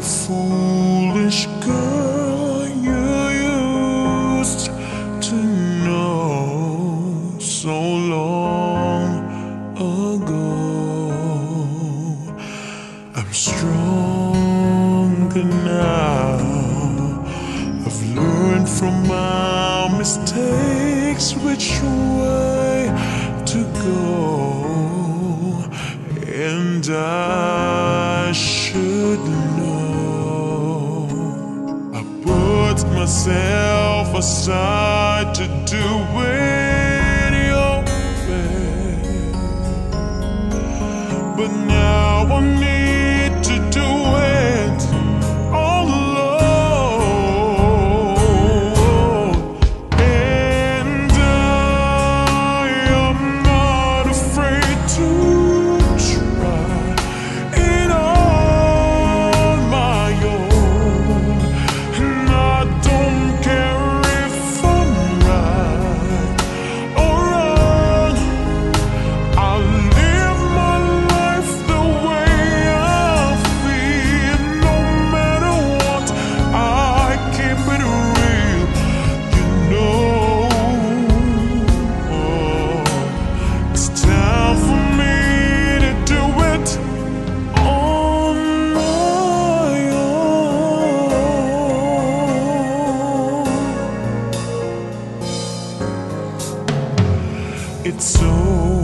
the foolish girl you used to know so long ago. I'm stronger now. I've learned from my mistakes which way to go, and I should know. myself aside to do it. it's so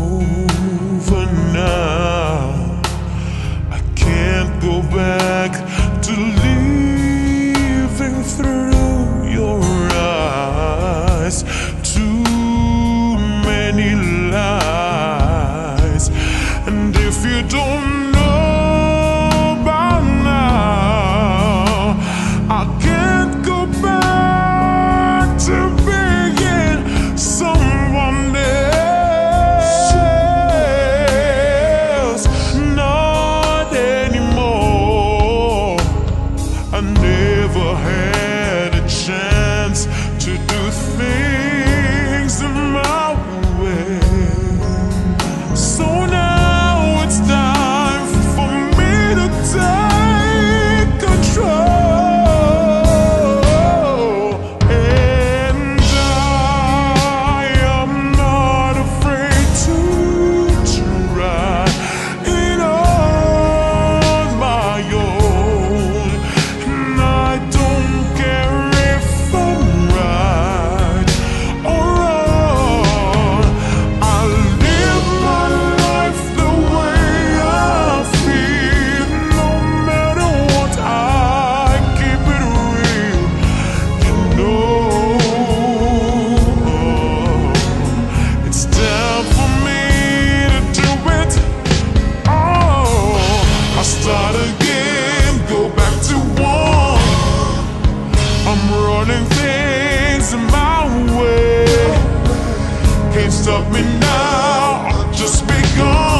love me now, just be gone.